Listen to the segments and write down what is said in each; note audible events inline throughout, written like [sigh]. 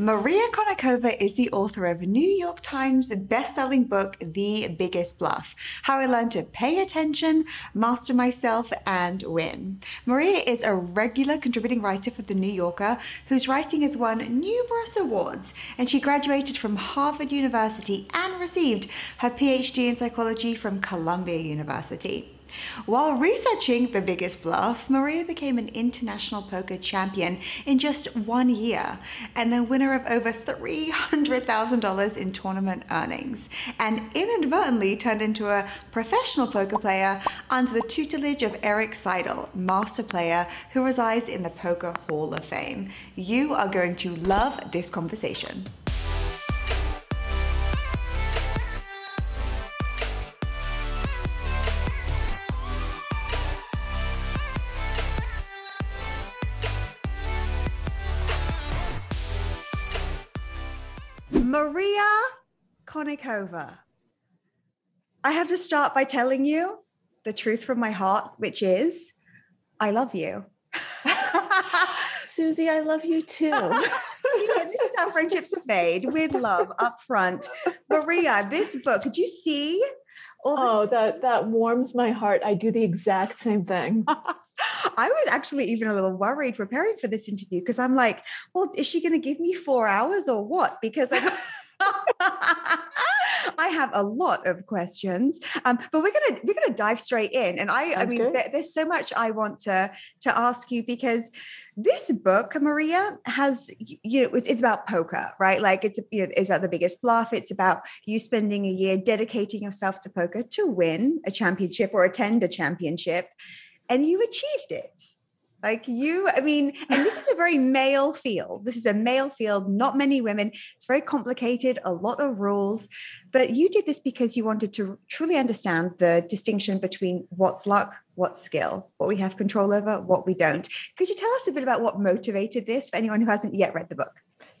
Maria Konnikova is the author of New York Times best-selling book The Biggest Bluff: How I Learned to Pay Attention, Master Myself and Win. Maria is a regular contributing writer for The New Yorker whose writing has won numerous awards and she graduated from Harvard University and received her PhD in psychology from Columbia University. While researching The Biggest Bluff, Maria became an international poker champion in just one year and the winner of over $300,000 in tournament earnings, and inadvertently turned into a professional poker player under the tutelage of Erik Seidel, master player who resides in the Poker Hall of Fame. You are going to love this conversation. Maria Konnikova. I have to start by telling you the truth from my heart, which is I love you. [laughs] Susie, I love you too. [laughs] this is how friendships are made with love up front. Maria, this book, could you see? oh, that that warms my heart. I do the exact same thing. [laughs] I was actually even a little worried preparing for this interview because I'm like, well, is she going to give me four hours or what? Because I. [laughs] I have a lot of questions, um, but we're gonna we're gonna dive straight in. And I, Sounds I mean, there, there's so much I want to to ask you because this book, Maria, has you know it's, it's about poker, right? Like it's you know, it's about the biggest bluff. It's about you spending a year dedicating yourself to poker to win a championship or attend a championship and you achieved it. Like you, I mean, and this is a very male field. This is a male field, not many women. It's very complicated, a lot of rules. But you did this because you wanted to truly understand the distinction between what's luck, what's skill, what we have control over, what we don't. Could you tell us a bit about what motivated this for anyone who hasn't yet read the book?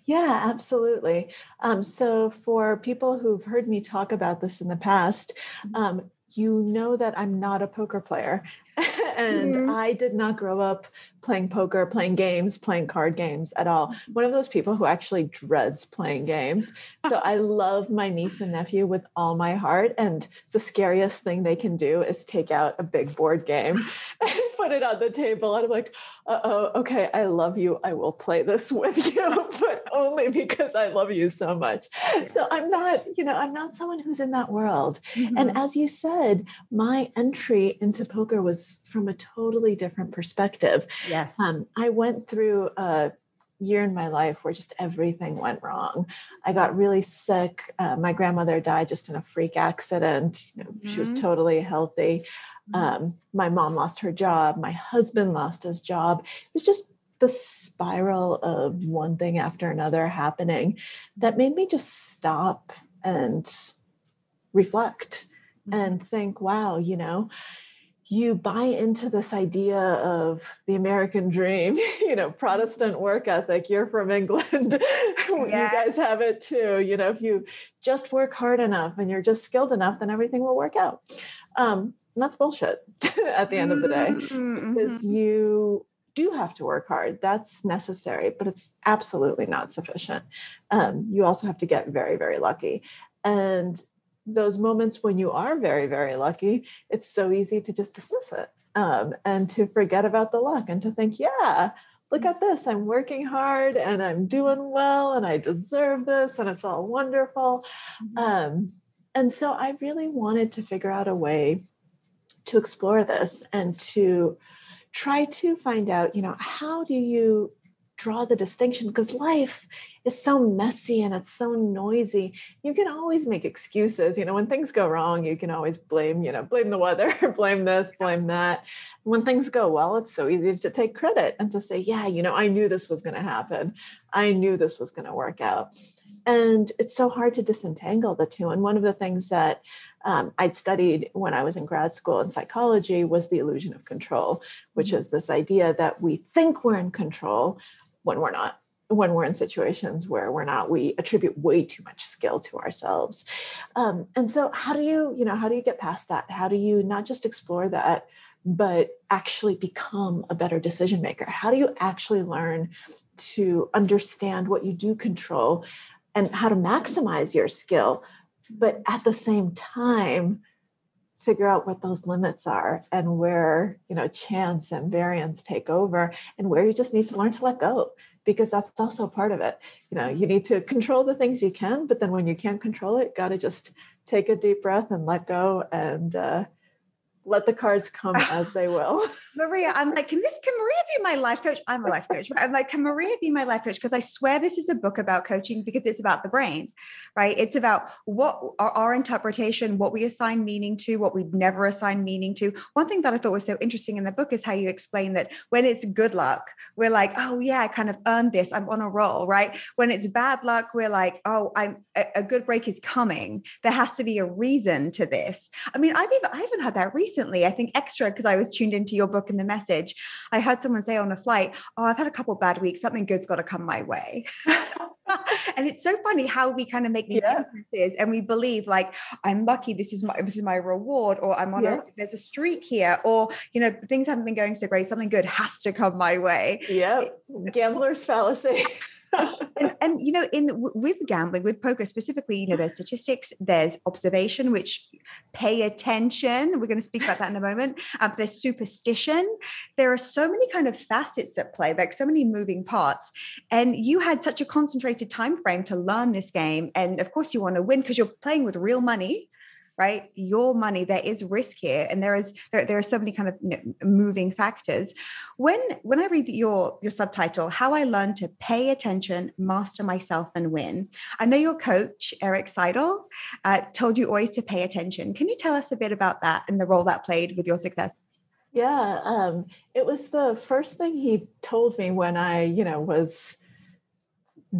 Yeah, absolutely. Um, so, for people who've heard me talk about this in the past, mm-hmm. um, you know that I'm not a poker player. [laughs] and mm-hmm. I did not grow up playing poker, playing games, playing card games at all. One of those people who actually dreads playing games. So [laughs] I love my niece and nephew with all my heart. And the scariest thing they can do is take out a big board game [laughs] and put it on the table. And I'm like, uh oh, okay, I love you. I will play this with you, but only because I love you so much. So I'm not, you know, I'm not someone who's in that world. Mm-hmm. And as you said, my entry into poker was from a totally different perspective. Yes. Um, I went through a year in my life where just everything went wrong. I got really sick. Uh, my grandmother died just in a freak accident. You know, mm-hmm. She was mm-hmm. totally healthy. Mm-hmm. Um, my mom lost her job. My husband lost his job. It was just the spiral of one thing after another happening that made me just stop and reflect mm-hmm. and think, wow, you know, you buy into this idea of the American dream, [laughs] you know, Protestant work ethic. You're from England. [laughs] you guys have it too. You know, if you just work hard enough and you're just skilled enough, then everything will work out. Um, and that's bullshit [laughs] at the end of the day mm-hmm. because you do have to work hard. That's necessary, but it's absolutely not sufficient. Um, you also have to get very, very lucky. And those moments when you are very, very lucky, it's so easy to just dismiss it um, and to forget about the luck and to think, yeah, look at this. I'm working hard and I'm doing well and I deserve this and it's all wonderful. Mm-hmm. Um, and so I really wanted to figure out a way to explore this and to try to find out, you know, how do you draw the distinction because life is so messy and it's so noisy. You can always make excuses you know when things go wrong you can always blame you know blame the weather [laughs] blame this blame that. When things go well it's so easy to take credit and to say yeah you know i knew this was going to happen. I knew this was going to work out. And it's so hard to disentangle the two. And one of the things that um, I'd studied when I was in grad school in psychology was the illusion of control, which mm-hmm. is this idea that we think we're in control when we're not when we're in situations where we're not we attribute way too much skill to ourselves. Um, and so how do you you know how do you get past that? How do you not just explore that but actually become a better decision maker? How do you actually learn to understand what you do control and how to maximize your skill but at the same time figure out what those limits are and where you know chance and variance take over and where you just need to learn to let go because that's also part of it. You know you need to control the things you can but then when you can't control it got to just take a deep breath and let go and uh, let the cards come as they [laughs] will. Maria, I'm like, can this, can Maria be my life coach? I'm a life coach. I'm like, can Maria be my life coach? Because I swear this is a book about coaching because it's about the brain, right? It's about what our, our interpretation, what we assign meaning to, what we've never assigned meaning to. One thing that I thought was so interesting in the book is how you explain that when it's good luck, we're like, oh yeah, I kind of earned this. I'm on a roll, right? When it's bad luck, we're like, oh, I'm a, a good break is coming. There has to be a reason to this. I mean, I've even I haven't had that recently recently, I think extra because I was tuned into your book and the message. I heard someone say on a flight, Oh, I've had a couple bad weeks, something good's got to come my way. [laughs] and it's so funny how we kind of make these yeah. inferences and we believe like i'm lucky this is my this is my reward or i'm on yeah. a there's a streak here or you know things haven't been going so great something good has to come my way yeah gambler's fallacy [laughs] and, and, you know in with gambling with poker specifically you know there's statistics there's observation which pay attention. We're going to speak about that in a moment. Um, there's superstition. There are so many kind of facets at play like so many moving parts. And you had such a concentrated time frame to learn this game. And of course you want to win because you're playing with real money right? Your money there is risk here and there is there, there are so many kind of moving factors. When when i read your your subtitle how i learned to pay attention master myself and win i know your coach Erik Seidel uh, told you always to pay attention. Can you tell us a bit about that and the role that played with your success? Yeah um, it was the first thing he told me when i you know was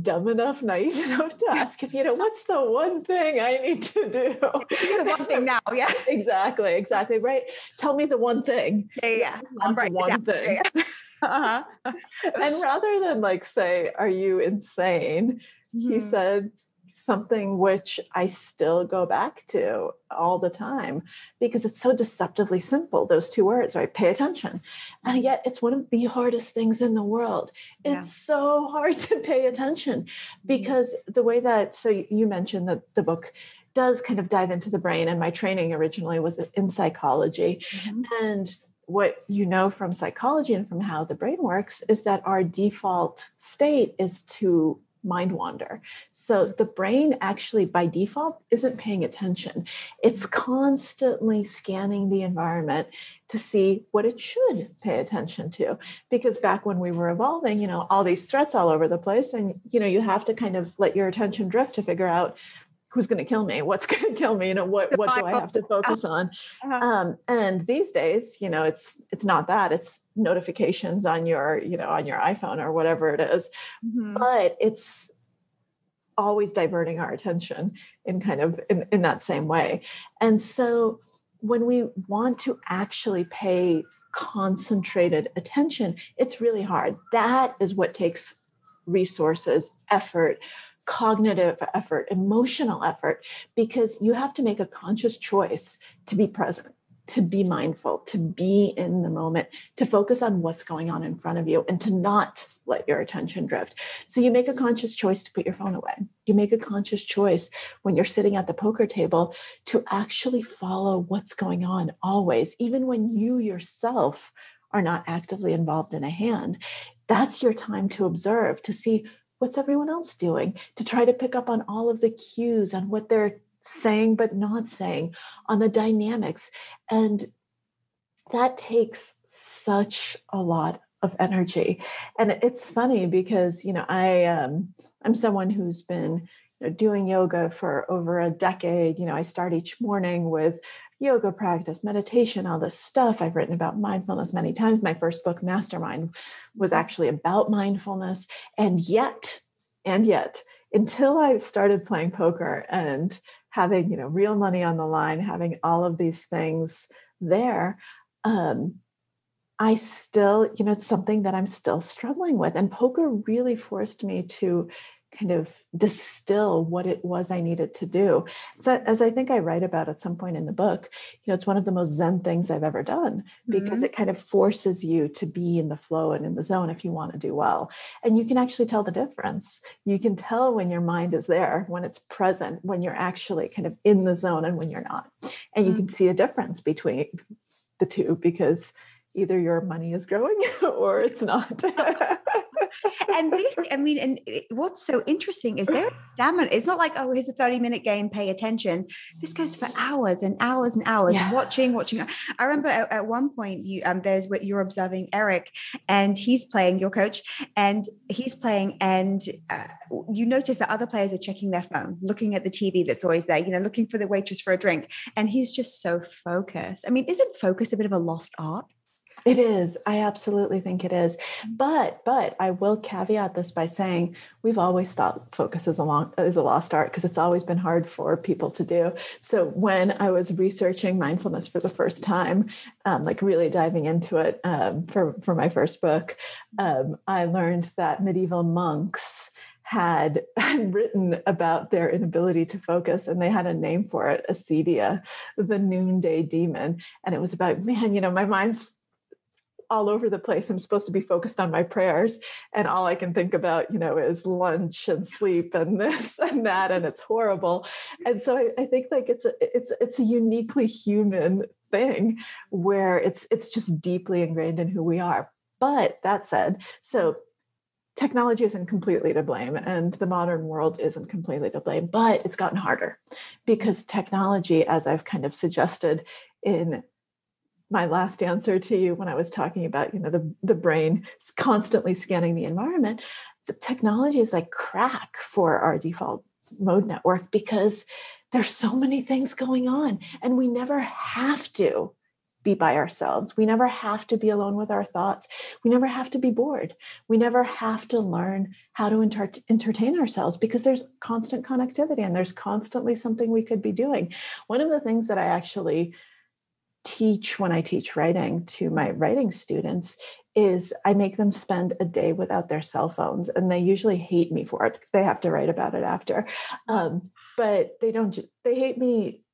dumb enough, naive [laughs] enough to ask if, you know, what's the one thing I need to do? the one thing now, yeah. [laughs] exactly, exactly. Right. Tell me the one thing. Yeah, yeah. I'm right. One thing. Yeah. uh-huh. [laughs] and rather than like say, are you insane? Mm-hmm. He said, something which I still go back to all the time because it's so deceptively simple, those two words, right? Pay attention. And yet it's one of the hardest things in the world. It's yeah. so hard to pay attention because the way that, so you mentioned that the book does kind of dive into the brain, and my training originally was in psychology. Mm-hmm. And what you know from psychology and from how the brain works is that our default state is to mind wander. So the brain actually, by default, isn't paying attention. It's constantly scanning the environment to see what it should pay attention to. Because back when we were evolving, you know, all these threats all over the place, and you know, you have to kind of let your attention drift to figure out who's going to kill me what's [laughs] going to kill me you know what what do i have to [laughs] focus on uh-huh. um, and these days you know it's it's not that it's notifications on your you know on your iphone or whatever it is. Mm-hmm. but it's always diverting our attention in kind of in, in that same way and so when we want to actually pay concentrated attention it's really hard that is what takes resources effort cognitive effort, emotional effort, because you have to make a conscious choice to be present, to be mindful, to be in the moment, to focus on what's going on in front of you, and to not let your attention drift. So you make a conscious choice to put your phone away. You make a conscious choice when you're sitting at the poker table to actually follow what's going on always, even when you yourself are not actively involved in a hand. That's your time to observe, to see what's everyone else doing? To try to pick up on all of the cues on what they're saying but not saying on the dynamics. And that takes such a lot of energy. And it's funny because you know i um i'm someone who's been you know, doing yoga for over a decade. You know i start each morning with yoga practice, meditation, all this stuff. I've written about mindfulness many times. My first book, Mastermind, was actually about mindfulness. And yet, and yet, until I started playing poker and having, you know, real money on the line, having all of these things there, um, I still, you know, it's something that I'm still struggling with. And poker really forced me to kind of distill what it was I needed to do. So as I think I write about at some point in the book, you know, it's one of the most zen things I've ever done because mm-hmm. it kind of forces you to be in the flow and in the zone if you want to do well. And you can actually tell the difference. You can tell when your mind is there, when it's present, when you're actually kind of in the zone and when you're not. And you mm-hmm. can see a difference between the two because either your money is growing [laughs] or it's not. and this, [laughs] I mean, and what's so interesting is their stamina. It's not like, oh, here's a 30 minute game, pay attention. This goes for hours and hours and hours, yeah. watching, watching. I remember at, at, one point, you um, there's what you're observing Erik, and he's playing your coach, and he's playing, and uh, you notice that other players are checking their phone, looking at the TV that's always there, you know, looking for the waitress for a drink, and he's just so focused. I mean, isn't focus a bit of a lost art? It is. I absolutely think it is. But but I will caveat this by saying we've always thought focus is a long is a lost art because it's always been hard for people to do. So when I was researching mindfulness for the first time, um, like really diving into it um, for for my first book, um, I learned that medieval monks had [laughs] written about their inability to focus and they had a name for it acedia the noonday demon and it was about man you know my mind's all over the place. I'm supposed to be focused on my prayers, and all I can think about, you know, is lunch and sleep and this [laughs] and that, and it's horrible. And so I, I think like it's a it's it's a uniquely human thing where it's it's just deeply ingrained in who we are. But that said, so technology isn't completely to blame and the modern world isn't completely to blame but it's gotten harder because technology as i've kind of suggested in my last answer to you when I was talking about, you know, the, the brain constantly scanning the environment, the technology is like crack for our default mode network because there's so many things going on and we never have to be by ourselves. We never have to be alone with our thoughts. We never have to be bored. We never have to learn how to inter- entertain ourselves because there's constant connectivity and there's constantly something we could be doing. One of the things that I actually teach when I teach writing to my writing students is I make them spend a day without their cell phones, and they usually hate me for it because they have to write about it after. Um, but they don't. They hate me,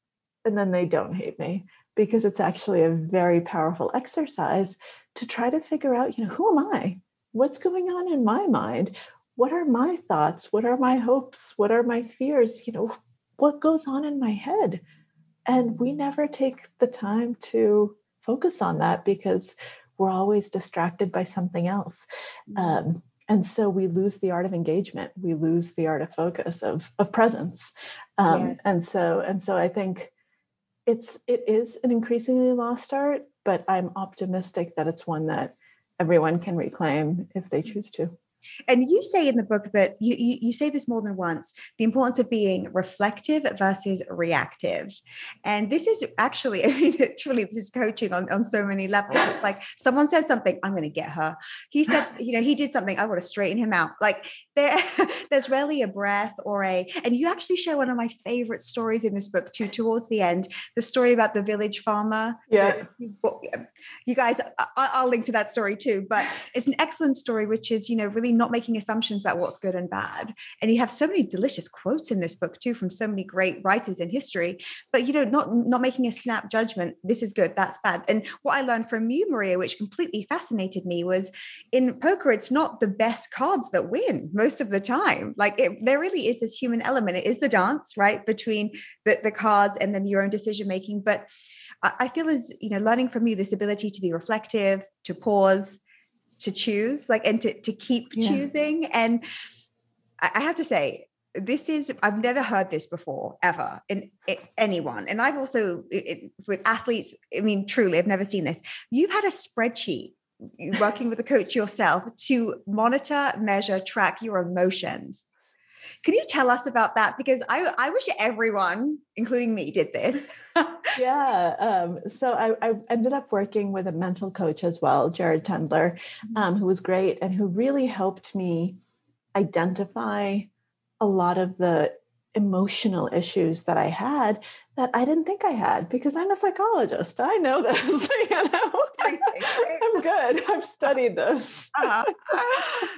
and then they don't hate me because it's actually a very powerful exercise to try to figure out, you know, who am I? What's going on in my mind? What are my thoughts? What are my hopes? What are my fears? You know, what goes on in my head? And we never take the time to focus on that because we're always distracted by something else. Mm-hmm. Um, and so we lose the art of engagement we lose the art of focus of of presence um, yes. and so and so i think it's it is an increasingly lost art but i'm optimistic that it's one that everyone can reclaim if they choose to and you say in the book that you, you, you, say this more than once the importance of being reflective versus reactive. And this is actually, [laughs] I mean, truly, this is coaching on, on so many levels. It's like someone said something, I'm going to get her. He said, you know, he did something, I want to straighten him out. Like there, [laughs] there's rarely a breath or a, and you actually share one of my favorite stories in this book too, towards the end, the story about the village farmer. Yeah. You guys, I, I'll link to that story too, but it's an excellent story, which is, you know, really not making assumptions about what's good and bad. And you have so many delicious quotes in this book too from so many great writers in history. But you know, not not making a snap judgment. This is good. That's bad. And what I learned from you, Maria, which completely fascinated me, was in poker, it's not the best cards that win most of the time. Like it, there really is this human element. It is the dance, right, between the, the cards and then your own decision making. But I feel as you know, learning from you this ability to be reflective, to pause, to choose like and to, to keep yeah. choosing. And i have to say this is i've never heard this before ever in, in anyone. And i've also it, with athletes i mean truly i've never seen this. You've had a spreadsheet working with a coach yourself to monitor measure track your emotions can you tell us about that? Because I, I wish everyone, including me, did this. [laughs] yeah. Um, so I, I, ended up working with a mental coach as well, Jared Tendler, mm-hmm. um, who was great and who really helped me identify a lot of the emotional issues that I had that I didn't think I had because I'm a psychologist. I know [laughs] this, you know. [laughs] [laughs] I'm good. I've studied this. Uh-huh.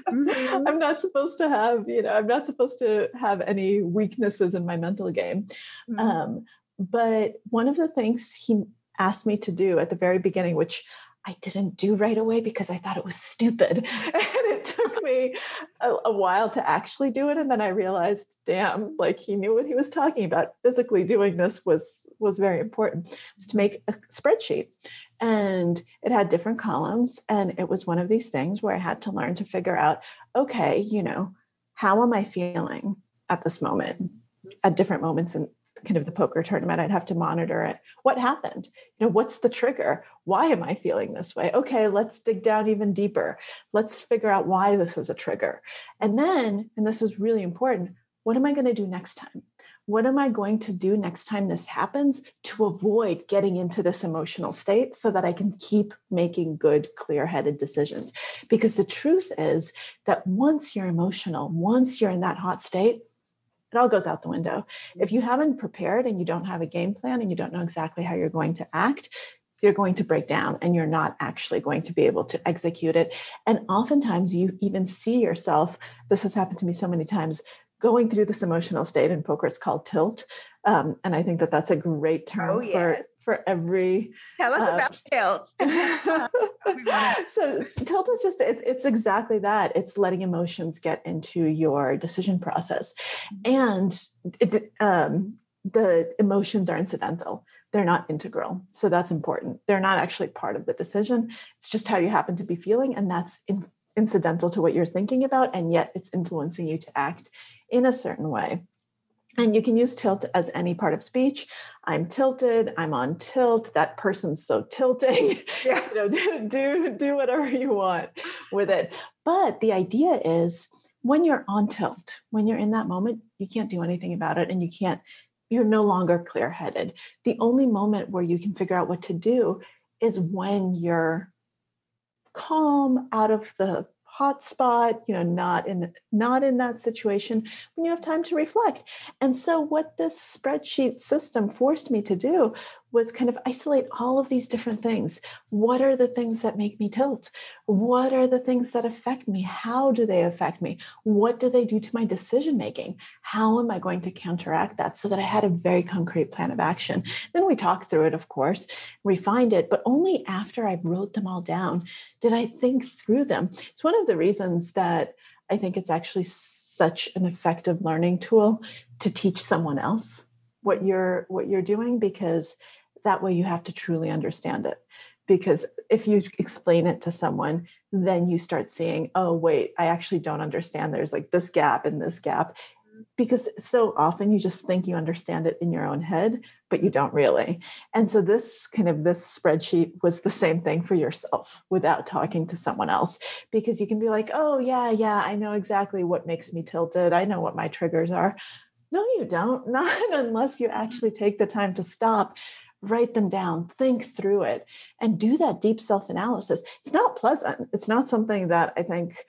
Mm-hmm. I'm not supposed to have, you know, I'm not supposed to have any weaknesses in my mental game. Mm-hmm. Um, but one of the things he asked me to do at the very beginning, which I didn't do right away because I thought it was stupid. [laughs] and it took me a, a, while to actually do it. And then I realized, damn, like he knew what he was talking about. Physically doing this was was very important. It was to make a spreadsheet. And it had different columns. And it was one of these things where I had to learn to figure out, okay, you know, how am I feeling at this moment? At different moments in, kind of the poker tournament i'd have to monitor it. What happened? You know what's the trigger? Why am i feeling this way? Okay let's dig down even deeper. Let's figure out why this is a trigger. And then and this is really important what am i going to do next time? What am i going to do next time this happens to avoid getting into this emotional state so that i can keep making good clear-headed decisions? Because the truth is that once you're emotional once you're in that hot state it all goes out the window. If you haven't prepared and you don't have a game plan and you don't know exactly how you're going to act, you're going to break down and you're not actually going to be able to execute it. And oftentimes you even see yourself, this has happened to me so many times, going through this emotional state in poker. It's called tilt. Um, and I think that that's a great term oh, yes. for for every tell us uh, about tilt [laughs] [laughs] so tilt is just it's, it's exactly that. It's letting emotions get into your decision process. Mm-hmm. and it, um, the emotions are incidental. They're not integral. So that's important. They're not actually part of the decision. It's just how you happen to be feeling and that's in, incidental to what you're thinking about and yet it's influencing you to act in a certain way and you can use tilt as any part of speech. I'm tilted. I'm on tilt. That person's so tilting. [laughs] Yeah. you know, [laughs] do, do do whatever you want with it. But the idea is when you're on tilt, when you're in that moment, you can't do anything about it, and you can't. You're no longer clear-headed. The only moment where you can figure out what to do is when you're calm, out of the hot spot you know not in not in that situation when you have time to reflect. And so what this spreadsheet system forced me to do was kind of isolate all of these different things. What are the things that make me tilt? What are the things that affect me? How do they affect me? What do they do to my decision making? How am I going to counteract that so that I had a very concrete plan of action? Then we talked through it, of course, refined it, but only after I wrote them all down did I think through them. It's one of the reasons that I think it's actually such an effective learning tool to teach someone else what you're what you're doing because that way you have to truly understand it. Because if you explain it to someone then you start seeing oh wait i actually don't understand. There's like this gap and this gap. Mm-hmm. Because so often you just think you understand it in your own head but you mm-hmm. don't really. And so this kind of this spreadsheet was the same thing for yourself without talking to someone else. Because you can be like oh yeah yeah i know exactly what makes me tilted. I know what my triggers are no you don't [laughs] not unless you actually take the time to stop write them down, think through it, and do that deep self analysis. It's not pleasant. It's not something that I think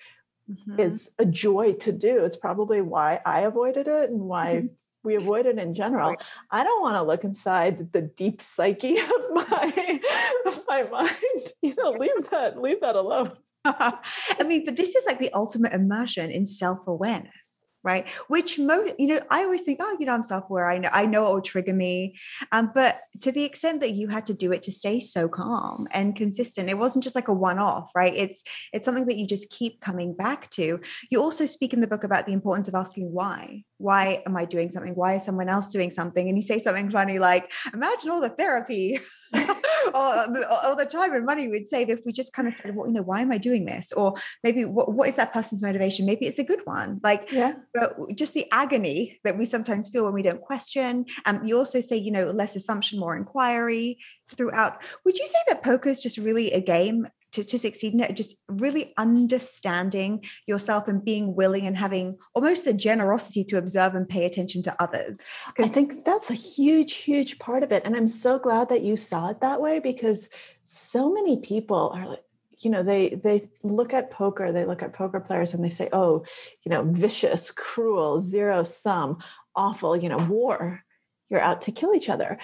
mm-hmm. is a joy to do. It's probably why I avoided it and why mm-hmm. we avoid it in general. I don't want to look inside the deep psyche [laughs] of my of my mind. [laughs] You know, leave that, leave that alone. I mean, but this is like the ultimate immersion in self awareness right? Which most, you know, I always think, oh, you know, I'm self-aware. I know, I know it will trigger me. Um, but to the extent that you had to do it to stay so calm and consistent, it wasn't just like a one-off, right? It's it's something that you just keep coming back to. You also speak in the book about the importance of asking why. Why am I doing something? Why is someone else doing something? And you say something funny like, imagine all the therapy [laughs] [laughs] all, all, the time and money we'd save if we just kind of said, well, you know, why am I doing this? Or maybe what, what is that person's motivation? Maybe it's a good one. Like, yeah. but just the agony that we sometimes feel when we don't question. And um, you also say, you know, less assumption, more inquiry throughout. Would you say that poker is just really a game to, to succeed in it, just really understanding yourself and being willing and having almost the generosity to observe and pay attention to others. I think that's a huge, huge part of it. And I'm so glad that you saw it that way because so many people are like, you know they they look at poker they look at poker players and they say oh you know vicious cruel zero sum awful you know war you're out to kill each other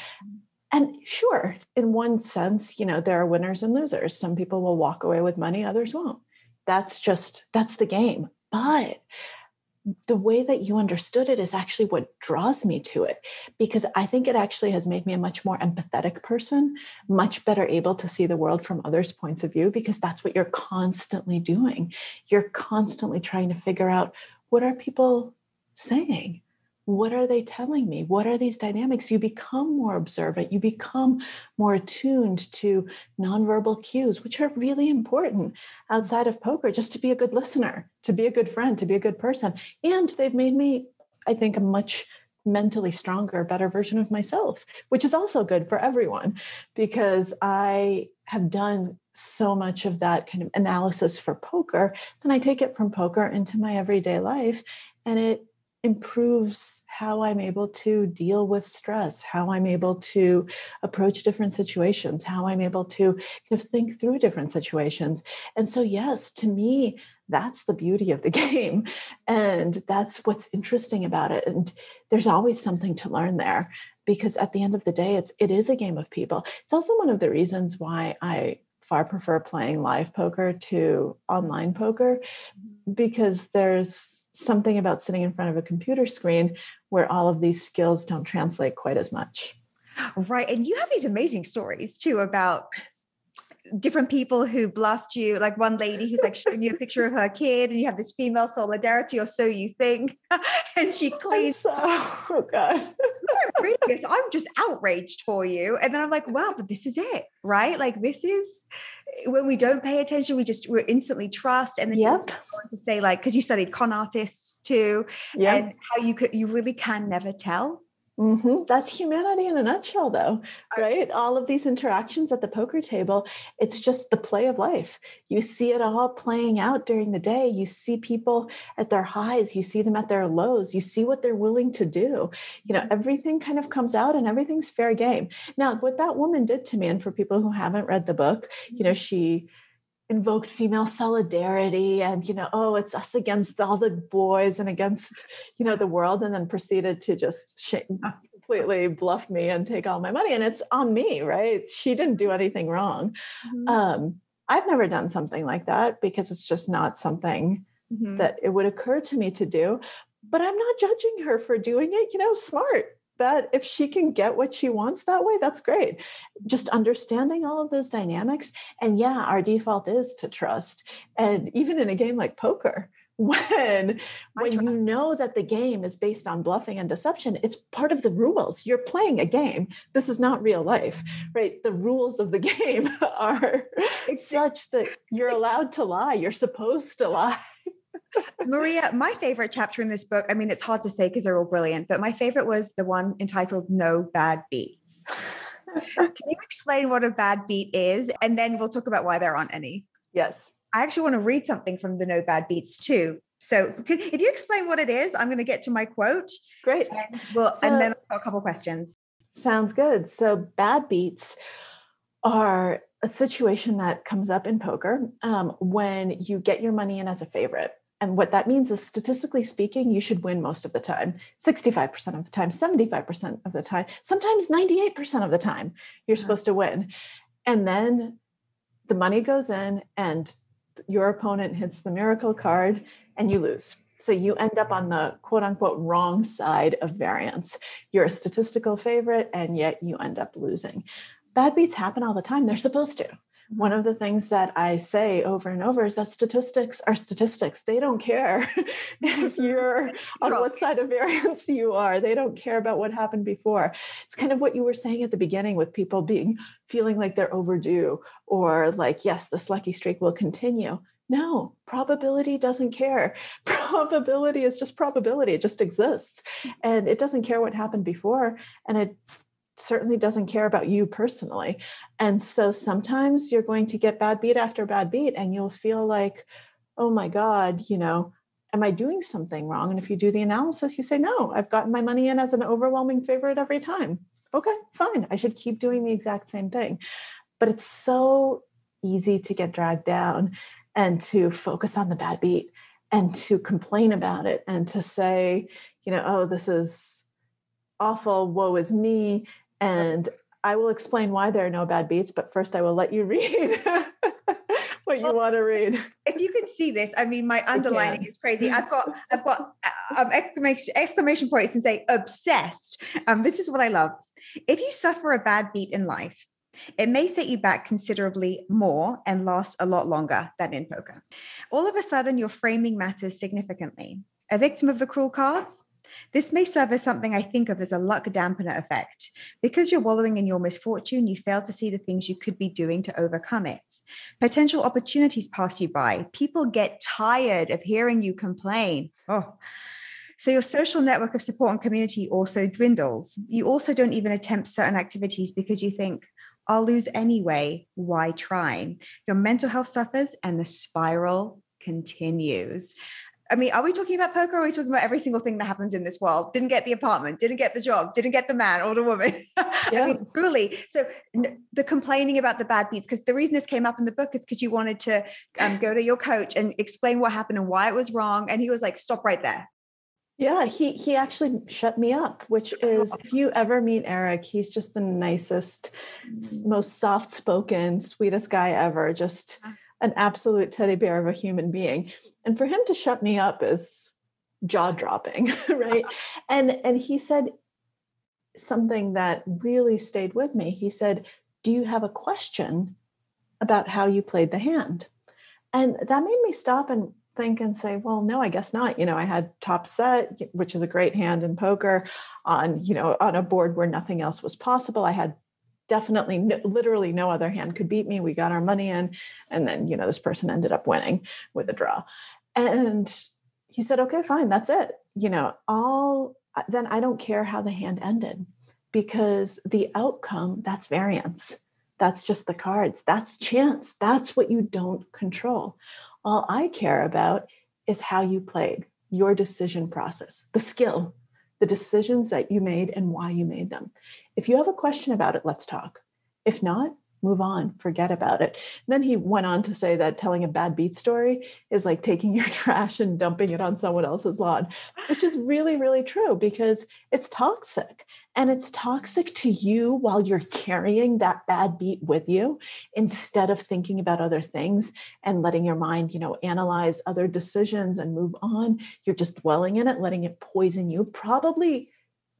and sure in one sense you know there are winners and losers some people will walk away with money others won't that's just that's the game but the way that you understood it is actually what draws me to it because I think it actually has made me a much more empathetic person, much better able to see the world from others' points of view because that's what you're constantly doing. You're constantly trying to figure out what are people saying? What are they telling me? What are these dynamics? You become more observant. You become more attuned to nonverbal cues, which are really important outside of poker, just to be a good listener, to be a good friend, to be a good person. And they've made me, I think, a much mentally stronger, better version of myself, which is also good for everyone because I have done so much of that kind of analysis for poker. Then I take it from poker into my everyday life and it improves how I'm able to deal with stress, how I'm able to approach different situations, how I'm able to kind of think through different situations. And so, yes, to me, that's the beauty of the [laughs] game. And that's what's interesting about it. And there's always something to learn there because at the end of the day, it's it is a game of people. It's also one of the reasons why I far prefer playing live poker to online poker mm-hmm. because there's something about sitting in front of a computer screen where all of these skills don't translate quite as much. Right. And you have these amazing stories too about different people who bluffed you, like one lady who's like showing you a picture of her kid, and you have this female solidarity, or so you think, [laughs] and she cleans. So, oh God, I'm just outraged for you, and then I'm like, wow, but this is it, right? Like this is when we don't pay attention, we just we're instantly trust, and then yep. to say like because you studied con artists too, yeah, and how you could you really can never tell Mm-hmm. That's humanity in a nutshell, though, right? All of these interactions at the poker table, it's just the play of life. You see it all playing out during the day. You see people at their highs, you see them at their lows, you see what they're willing to do. You know, mm-hmm. everything kind of comes out and everything's fair game. Now, what that woman did to me, and for people who haven't read the book, you know, mm-hmm. she invoked female solidarity and you know oh it's us against all the boys and against you know the world and then proceeded to just sh- completely bluff me and take all my money and it's on me right she didn't do anything wrong mm-hmm. um, i've never done something like that because it's just not something mm-hmm. that it would occur to me to do but i'm not judging her for doing it you know smart that if she can get what she wants that way, that's great. Just understanding all of those dynamics. And yeah, our default is to trust. And even in a game like poker, [laughs] when when you know that the game is based on bluffing and deception it's part of the rules you're playing a game this is not real life right the rules of the [laughs] game are it's, such that you're allowed to lie you're supposed to lie Maria, my favorite chapter in this book, I mean, it's hard to say because they're all brilliant, but my favorite was the one entitled No Bad Beats. Can you explain what a bad beat is? And then we'll talk about why there aren't any. Yes. I actually want to read something from the No Bad Beats too. So if you explain what it is, I'm going to get to my quote. Great. And, we'll, so, and then a couple questions. Sounds good. So bad beats are a situation that comes up in poker um, when you get your money in as a favorite. And what that means is, statistically speaking, you should win most of the time 65% of the time, 75% of the time, sometimes 98% of the time, you're supposed to win. And then the money goes in, and your opponent hits the miracle card, and you lose. So you end up on the quote unquote wrong side of variance. You're a statistical favorite, and yet you end up losing. Bad beats happen all the time. They're supposed to one of the things that I say over and over is that statistics are statistics. They don't care [laughs] if [laughs] you're on what side of variance you are. They don't care about what happened before. It's kind of what you were saying at the beginning with people being feeling like they're overdue or like, yes, this lucky streak will continue. No, probability doesn't care. [laughs] Probability is just probability. It just exists. Mm. And it doesn't care what happened before. And it certainly doesn't care about you personally. And so sometimes you're going to get bad beat after bad beat, and you'll feel like, oh my God, you know, am I doing something wrong? And if you do the analysis, you say, no, I've gotten my money in as an overwhelming favorite every time. Okay, fine. I should keep doing the exact same thing. But it's so easy to get dragged down and to focus on the bad beat and to complain about it and to say, you know, oh, this is awful, woe is me. And I will explain why there are no bad beats, but first I will let you [laughs] read what you well, want to read. If you can see this, I mean, my underlining is crazy. I've got, I've got uh, um, exclamation exclamation points and say obsessed. Um, this is what I love. If you suffer a bad beat in life, it may set you back considerably more and last a lot longer than in poker. All of a sudden, your framing matters significantly. A victim of the cruel cards? This may serve as something I think of as a luck dampener effect. Because you're wallowing in your misfortune, you fail to see the things you could be doing to overcome it. Potential opportunities pass you by. People get tired of hearing you complain. Oh. So your social network of support and community also dwindles. You also don't even attempt certain activities because you think, I'll lose anyway. Why try? Your mental health suffers and the spiral continues. I mean, are we talking about poker or are we talking about every single thing that happens in this world? Didn't get the apartment, didn't get the job, didn't get the man or the woman. [laughs] Yeah. I mean, truly. So the complaining about the bad beats, because the reason this came up in the book is because you wanted to um, go to your coach and explain what happened and why it was wrong. And he was like, stop right there. Yeah, he he actually shut me up, which is if you ever meet Erik, he's just the nicest, mm. most soft-spoken, sweetest guy ever. Just an absolute teddy bear of a human being. And for him to shut me up is jaw-dropping, [laughs] right? and and he said something that really stayed with me. He said, "Do you have a question about how you played the hand?" And that made me stop and think and say, well, no, I guess not. You know, I had top set, which is a great hand in poker, on you know on a board where nothing else was possible. I had definitely no, literally no other hand could beat me. We got our money in, and then you know this person ended up winning with a draw. And he said, okay, fine, that's it. You know, all uh, then I don't care how the hand ended because the outcome that's variance. That's just the cards. That's chance. That's what you don't control all I care about is how you played, your decision process, the skill, the decisions that you made and why you made them. If you have a question about it, let's talk. If not, move on, forget about it. And then he went on to say that telling a bad beat story is like taking [laughs] your trash and dumping it on someone else's lawn, which is really, really true because it's toxic. And it's toxic to you while you're carrying that bad beat with you instead of thinking about other things and letting your mind, you know, analyze other decisions and move on. You're just dwelling in it, letting it poison you, probably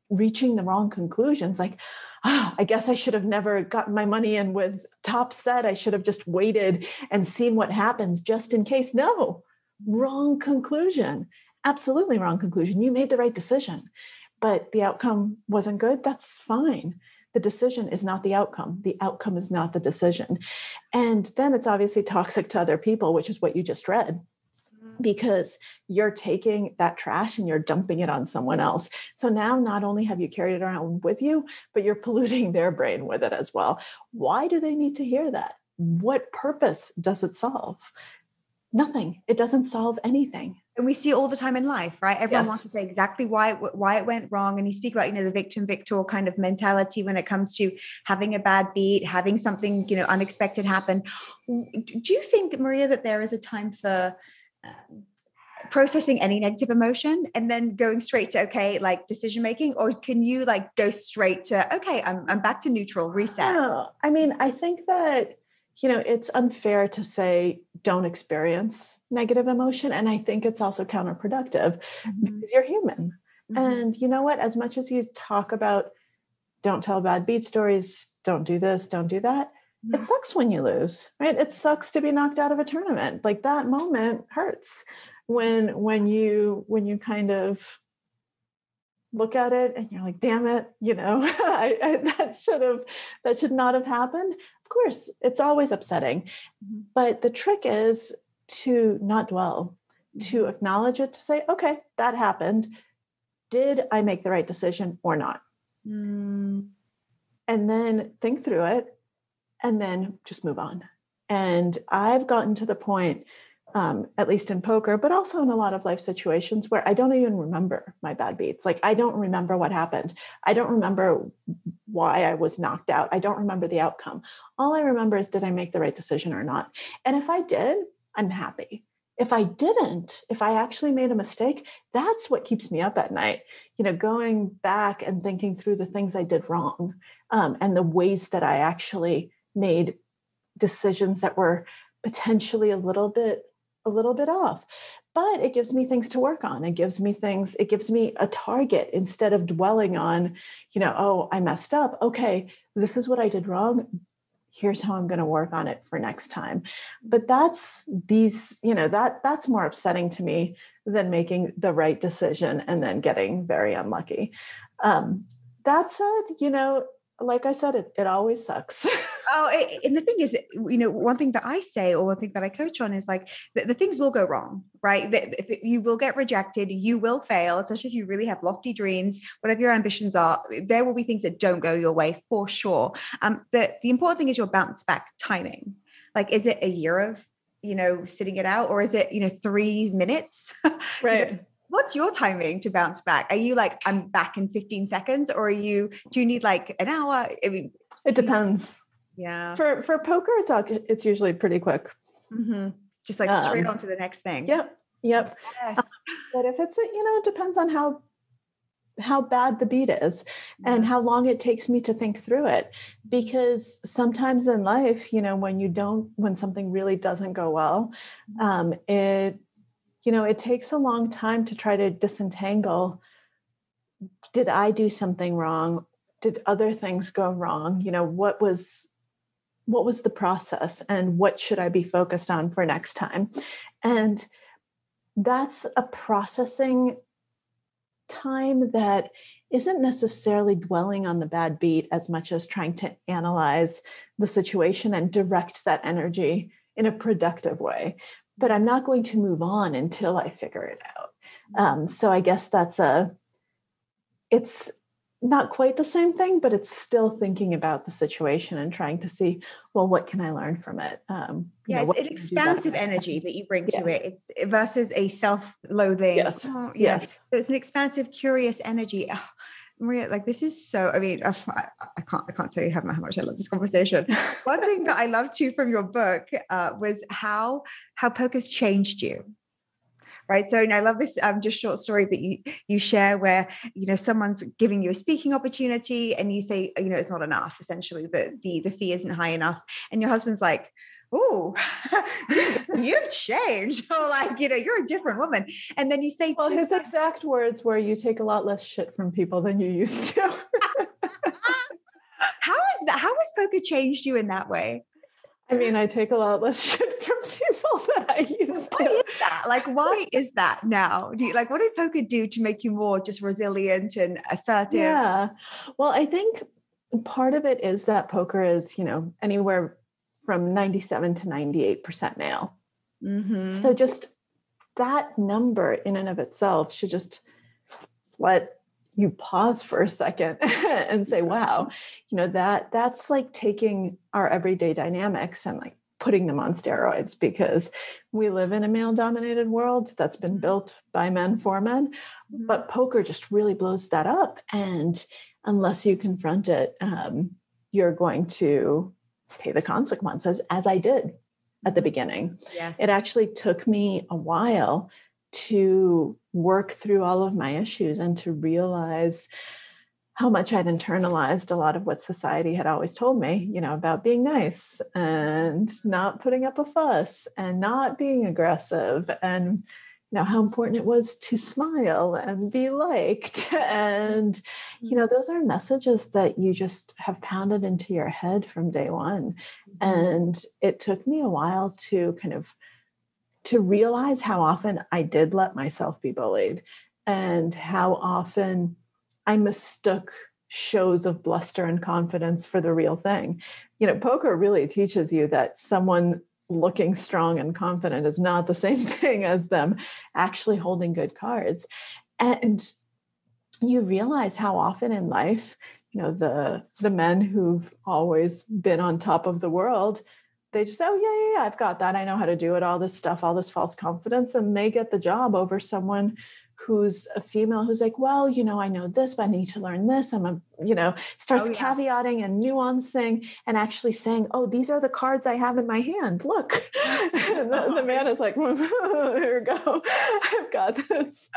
reaching the wrong conclusions like oh, i guess i should have never gotten my money in with top set. I should have just waited and seen what happens just in case. No wrong conclusion. Absolutely wrong conclusion. You made the right decision but the outcome wasn't good. That's fine. The decision is not the outcome. The outcome is not the decision. And then it's obviously toxic to other people which is what you just read Mm-hmm. because you're taking that trash and you're dumping it on someone else. So now not only have you carried it around with you, but you're [laughs] polluting their brain with it as well. Why do they need to hear that? What purpose does it solve? Nothing. It doesn't solve anything. And we see it all the time in life, right? Everyone yes. wants to say exactly why why it went wrong, and you speak about you know the victim victor kind of mentality when it comes to having a bad beat, having something you know unexpected happen. Do you think, Maria, that there is a time for um, processing any negative emotion and then going straight to okay like decision making or can you like go straight to okay i'm, I'm back to neutral reset oh, i mean i think that you know it's unfair to say don't experience negative emotion and i think it's also counterproductive mm-hmm. because you're human mm-hmm. and you know what as much as you talk about don't tell bad beat stories don't do this don't do that it sucks when you lose right? It sucks to be knocked out of a tournament. Like that moment hurts when when you when you kind of look at it and you're like damn it you know? [laughs] I, I, that should have that should not have happened. Of course it's always upsetting mm-hmm. but the trick is to not dwell to mm-hmm. acknowledge it to say okay that happened. Did i make the right decision or not? Mm. and then think through it and then just move on. And I've gotten to the point, um, at least in poker, but also in a lot of life situations where I don't even remember my bad beats. Like I don't remember what happened. I don't remember why I was knocked out. I don't remember the outcome. All I remember is did I make the right decision or not? And if I did, I'm happy. If I didn't, if I actually made a mistake, that's what keeps me up at night. You know, going back and thinking through the things I did wrong um, and the ways that I actually made decisions that were potentially a little bit a little bit off. But it gives me things to work on. It gives me things it gives me a target instead of dwelling on you know oh i messed up. Okay this is what i did wrong. Here's how i'm going to work on it for next time. But that's these you know that that's more upsetting to me than making the right decision and then getting very unlucky. Um, that said you know like I said, it, it always sucks. [laughs] oh, and the thing is, you know, one thing that I say or one thing that I coach on is like the, the things will go wrong, right? The, you will get rejected, you will fail, especially if you really have lofty dreams, whatever your ambitions are. There will be things that don't go your way for sure. Um, the the important thing is your bounce back timing. Like, is it a year of you know sitting it out, or is it you know three minutes? [laughs] Right. What's your timing to bounce back? Are you like, I'm back in 15 seconds or are you, do you need like an hour? I mean, it depends. Yeah. For, for poker, it's, it's usually pretty quick. Mm-hmm. Just like straight um, on to the next thing. Yep. Yep. Yes. Um, but if it's, a, you know, it depends on how how bad the beat is and how long it takes me to think through it because sometimes in life you know when you don't when something really doesn't go well mm-hmm. um, it you know, it takes a long time to try to disentangle did I do something wrong? Did other things go wrong? You know, what was what was the process and what should I be focused on for next time? And that's a processing time that isn't necessarily dwelling on the bad beat as much as trying to analyze the situation and direct that energy in a productive way but I'm not going to move on until I figure it out. Um, so I guess that's a, it's not quite the same thing, but it's still thinking about the situation and trying to see, well, what can I learn from it? Um, yeah, know, it's an expansive energy that you bring yeah. to it. It's versus a self-loathing. Yes. Oh, yes. So it's an expansive, curious energy. Oh, Maria, like this is so. I mean, [laughs] I, I, can't. I can't tell you how, much I love this conversation. [laughs] One thing that I love too from your book uh, was how how poker's changed you. Right. So, and I love this um, just short story that you you share where you know someone's giving you a speaking opportunity and you say you know it's not enough. Essentially, the the the fee isn't high enough, and your husband's like, oh, [laughs] you've changed. [laughs] or like, you know, you're a different woman. And then you say, well, his exact words were, you take a lot less shit from people than you used to. [laughs] how is that? How has poker changed you in that way? I mean, I take a lot less shit from people than I used why to. Is that? Like, why is that now? Do you, like, what did poker do to make you more just resilient and assertive? Yeah. Well, I think part of it is that poker is, you know, anywhere from 97 to 98% male. Mm-hmm. So just that number in and of itself should just let you pause for a second [laughs] and say wow you know that that's like taking our everyday dynamics and like putting them on steroids because we live in a male dominated world that's been mm-hmm. built by men for men mm-hmm. but poker just really blows that up and unless you confront it um, you're going to pay the consequences as I did at the mm-hmm. beginning. Yes. It actually took me a while to work through all of my issues and to realize how much I'd internalized a lot of what society had always told me, you know, about being nice and not putting up a fuss and not being aggressive and know how important it was to smile and be liked. [laughs] And you know those are messages that you just have pounded into your head from day one. Mm-hmm. and it took me a while to kind of to realize how often i did let myself be bullied and how often i mistook shows of bluster and confidence for the real thing. You know poker really teaches you that someone looking strong and confident is not the [laughs] same thing as them actually holding good cards. And you realize how often in life, you know, the the men who've always been on top of the world, they just, oh yeah, yeah, yeah, I've got that. I know how to do it, all this stuff, all this false confidence. And they get the job over someone who's a female who's like, well, you know, I know this, but I need to learn this. I'm a, you know, starts oh, yeah. caveating and nuancing and actually saying, oh, these are the cards I have in my hand. Look. [laughs] the, the, [laughs] man is like, [laughs] here we go. I've got this.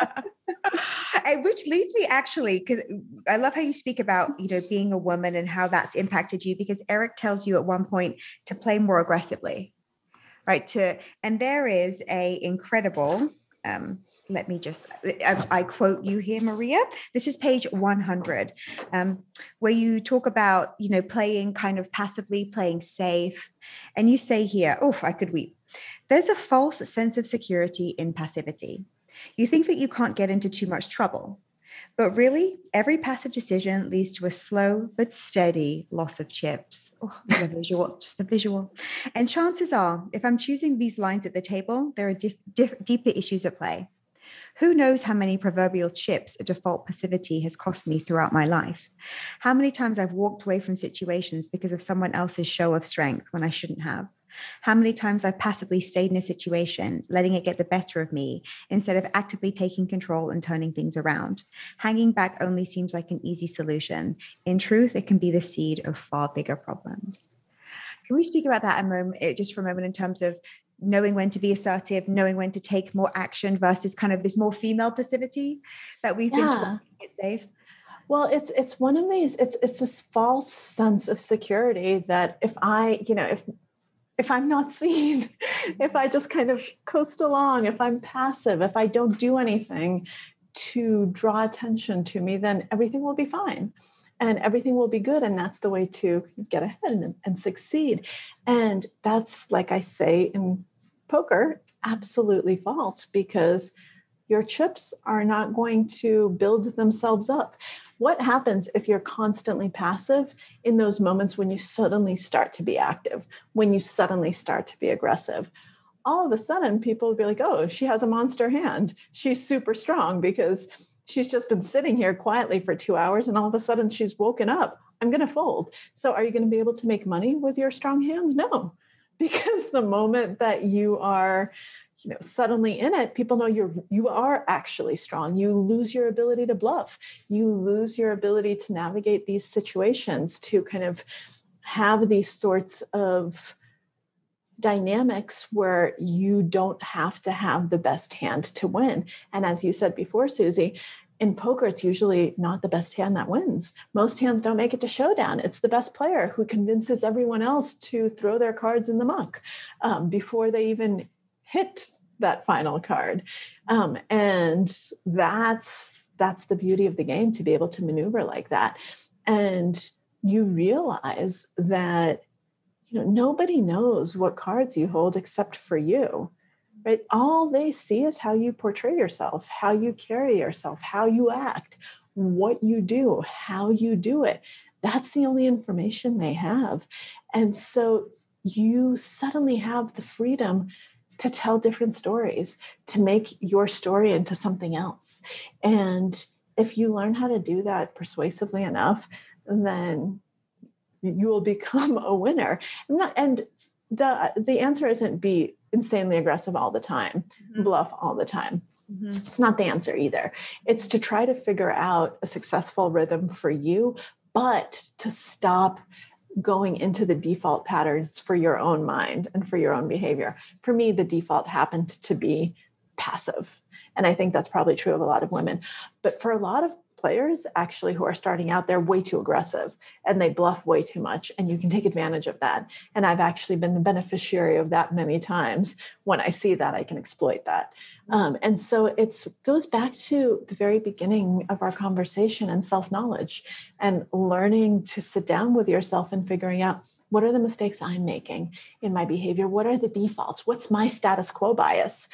Which leads me actually, because I love how you speak about, you know, being a woman and how that's impacted you, because Erik tells you at one point to play more aggressively. Right. To and there is a incredible um, let me just I, I, quote you here maria this is page 100 um, where you talk about you know playing kind of passively playing safe and you say here oh i could weep there's a false sense of security in passivity you think that you can't get into too much trouble but really, every passive decision leads to a slow but steady loss of chips. Oh, the [laughs] visual, just the visual. And chances are, if I'm choosing these lines at the table, there are deeper issues at play. Who knows how many proverbial chips a default passivity has cost me throughout my life? How many times I've walked away from situations because of someone else's show of strength when I shouldn't have? How many times I've passively stayed in a situation, letting it get the better of me instead of actively taking control and turning things around. Hanging back only seems like an easy solution. In truth, it can be the seed of far bigger problems. Can we speak about that a moment, eh, just for a moment, in terms of knowing when to be assertive, knowing when to take more action versus kind of this more female passivity that we've yeah. been taught to safe? Well, it's it's one of these. It's it's this false sense of security that if I, you know, if if I'm not [laughs] seen, if I just kind of coast along, if I'm passive, if I don't do anything to draw attention to me, then everything will be fine and everything will be good. And that's the way to get ahead and, and succeed. And that's, like I say in poker, absolutely false because your chips are not going to build themselves up. What happens if you're constantly passive in those moments when you suddenly start to be active, when you suddenly start to be aggressive? All of a sudden, people will be like, oh, she has a monster hand. She's super strong because she's just been sitting here quietly for two hours and all of a sudden she's woken up. I'm going to fold. So, are you going to be able to make money with your strong hands? No, [laughs] because the moment that you are you know suddenly in it people know you're you are actually strong you lose your ability to bluff you lose your ability to navigate these situations to kind of have these sorts of dynamics where you don't have to have the best hand to win. And as you said before, Susie, in poker, it's usually not the best hand that wins. Most hands don't make it to showdown. It's the best player who convinces everyone else to throw their cards in the muck um, before they even hit that final card. Um, and that's that's the beauty of the game to be able to maneuver like that. And you realize that you know nobody knows what cards you hold except for you right? All they see is how you portray yourself how you carry yourself how you act what you do how you do it. That's the only information they have. And so you suddenly have the freedom to tell different stories to make your story into something else. And if you learn how to do that persuasively enough then you will become a winner. And the the answer isn't be insanely aggressive all the time, mm-hmm. bluff all the time. Mm-hmm. It's not the answer either. It's to try to figure out a successful rhythm for you, but to stop going into the default patterns for your own mind and for your own behavior. For me, the default happened to be passive. And I think that's probably true of a lot of women. But for a lot of players actually who are starting out they're way too aggressive and they bluff way too much and you can take advantage of that. And i've actually been the beneficiary of that many times. When i see that i can exploit that. Um, and so it goes back to the very beginning of our conversation and self-knowledge and learning to sit down with yourself and figuring out what are the mistakes i'm making in my behavior? What are the defaults? What's my status quo bias?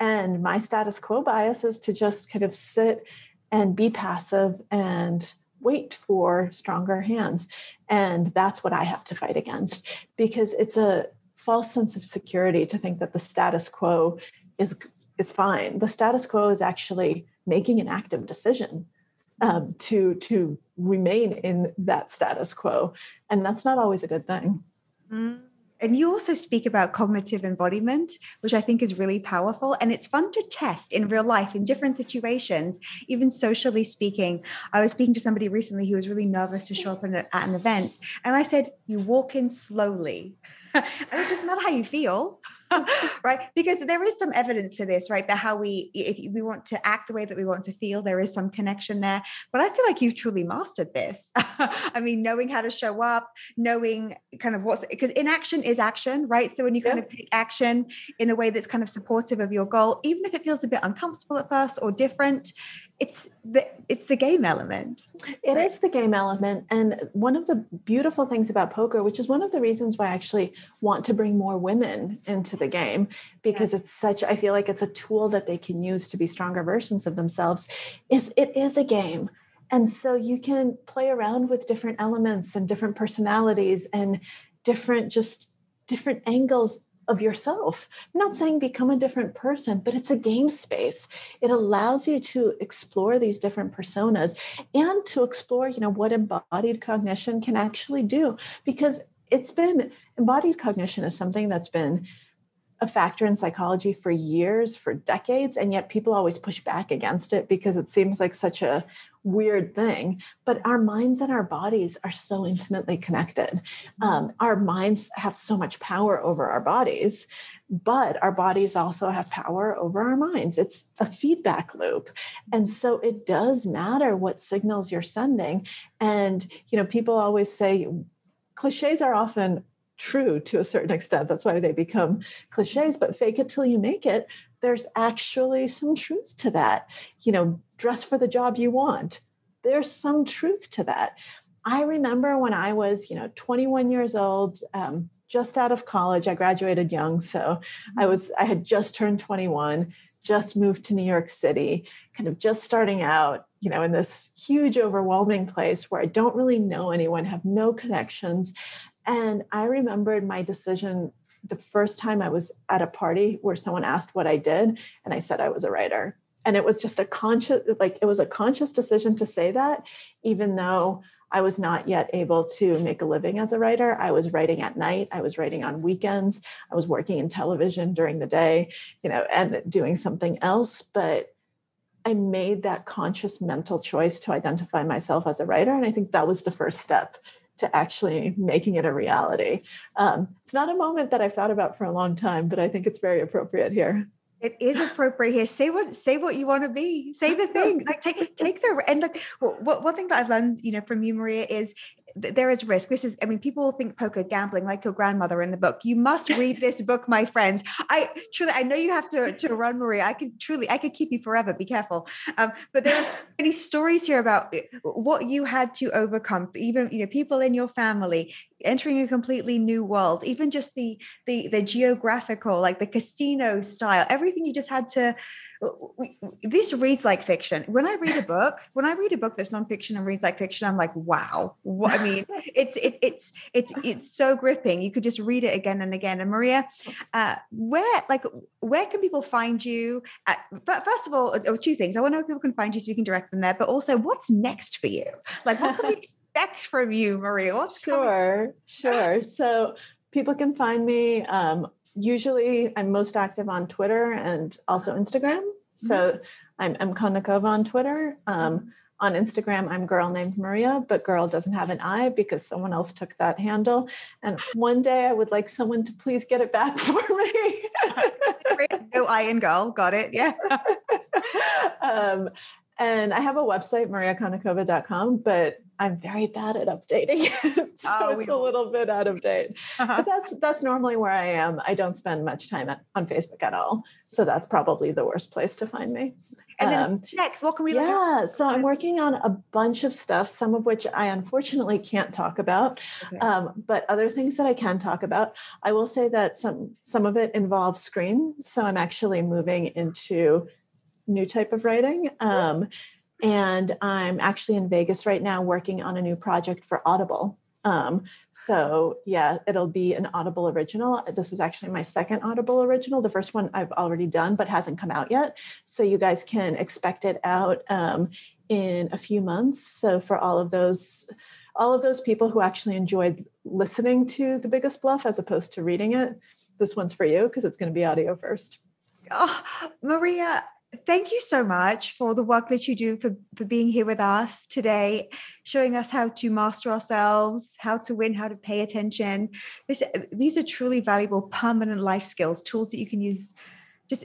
And my status quo bias is to just kind of sit and be passive and wait for stronger hands. And that's what I have to fight against because it's a false sense of security to think that the status quo is is fine. The status quo is actually making an active decision um, to to remain in that status quo, and that's not always a good thing. Mm. And you also speak about cognitive embodiment, which I think is really powerful. And it's fun to test in real life in different situations, even socially speaking. I was speaking to somebody recently who was really nervous to show up at an event. And I said, You walk in slowly. [laughs] and it doesn't matter how you feel. [laughs] right? Because there is some evidence to this right? That how we if we want to act the way that we want to feel there is some connection there. But i feel like you've truly mastered this. [laughs] I mean knowing how to show up knowing kind of what's because inaction is action right? So when you kind of take action in a way that's kind of supportive of your goal even if it feels a bit uncomfortable at first or different it's the it's the game element. It is the game element. And one of the beautiful things about poker which is one of the reasons why i actually want to bring more women into the game because yeah. it's such i feel like it's a tool that they can use to be stronger versions of themselves is it is a game. And so you can play around with different elements and different personalities and different just different angles of yourself. I'm not saying become a different person, but it's a game space. It allows you to explore these different personas and to explore, you know, what embodied cognition can actually do because it's been embodied cognition is something that's been a factor in psychology for years, for decades, and yet people always push back against it because it seems like such a weird thing. But our minds and our bodies are so intimately connected. Um, our minds have so much power over our bodies, but our bodies also have power over our minds. It's a feedback loop. And so it does matter what signals you're sending. And, you know, people always say, cliches are often true to a certain extent. That's why they become cliches, but fake it till you make it. There's actually some truth to that. You know, dress for the job you want. There's some truth to that. I remember when I was, you know, 21 years old, um, just out of college. I graduated young, so I mm-hmm. was I had just turned 21, just moved to New York City, kind of just starting out, you know, in this huge, overwhelming place where I don't really know anyone, have no connections. And I remembered my decision the first time I was at a party where someone asked what I did, and I said I was a writer. And it was just a conscious, like, it was a conscious decision to say that, even though I was not yet able to make a living as a writer. I was writing at night, I was writing on weekends, I was working in television during the day, you know, and doing something else. But I made that conscious mental choice to identify myself as a writer. And I think that was the first step to actually making it a reality. Um, it's not a moment that I've thought about for a long time, but I think it's very appropriate here. It is appropriate here. Say what say what you want to be. Say the thing. Like take take the and look. Well, one thing that I've learned, you know, from you, Maria, is there is risk. This is, I mean, people will think poker gambling like your grandmother in the book. You must [laughs] read this book, my friends. I truly, I know you have to to run, Maria. I could truly, I could keep you forever. Be careful. Um, but there are so [laughs] many stories here about eh, what you had to overcome. Even you know, people in your family entering a completely new world. Even just the the the geographical, like the casino style, everything you just had to this reads like fiction. When I read a book, when I read a book that's nonfiction and reads like fiction, I'm like, wow. What, I mean, [laughs] it's it, it's it's it's so gripping. You could just read it again and again. And Maria, uh, where like where can people find you? At, first of all, or two things. I want to know if people can find you so we can direct them there. But also, what's next for you? Like, what can we [laughs] expect from you, Maria? What's sure, coming? sure. So people can find me um, usually I'm most active on Twitter and also Instagram. So mm-hmm. I'm M Konnikova on Twitter. Um, on Instagram, I'm girl named Maria, but girl doesn't have an I because someone else took that handle. And one day I would like someone to please get it back [laughs] for me. [laughs] no I in girl. Got it. Yeah. [laughs] um, and I have a website, mariakonnikova.com, but I'm very bad at updating it. [laughs] so oh, it's a little bit out of date. Uh-huh. But that's that's normally where I am. I don't spend much time at, on Facebook at all. So that's probably the worst place to find me. And then um, next, what can we Yeah, so I'm working on a bunch of stuff, some of which I unfortunately can't talk about, okay. um, but other things that I can talk about. I will say that some some of it involves screen, so I'm actually moving into new type of writing. Um, and I'm actually in Vegas right now working on a new project for Audible. Um, so yeah, it'll be an Audible original. This is actually my second Audible original. The first one I've already done, but hasn't come out yet. So you guys can expect it out um, in a few months. So for all of those all of those people who actually enjoyed listening to The Biggest Bluff as opposed to reading it, this one's for you because it's going to be audio first. Oh, Maria, thank you so much for the work that you do for, for being here with us today showing us how to master ourselves how to win how to pay attention this, these are truly valuable permanent life skills tools that you can use just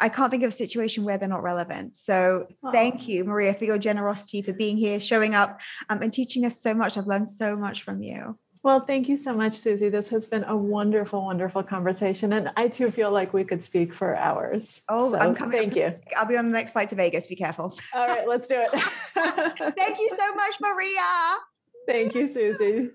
I can't think of a situation where they're not relevant. So thank you, Maria, for your generosity, for being here, showing up, um, and teaching us so much. I've learned so much from you. Well, thank you so much, Susie. This has been a wonderful, wonderful conversation. And I too feel like we could speak for hours. Oh, so I'm coming. Thank you. I'll be on the next flight to Vegas. Be careful. All right, let's do it. [laughs] thank you so much, Maria. Thank you, Susie.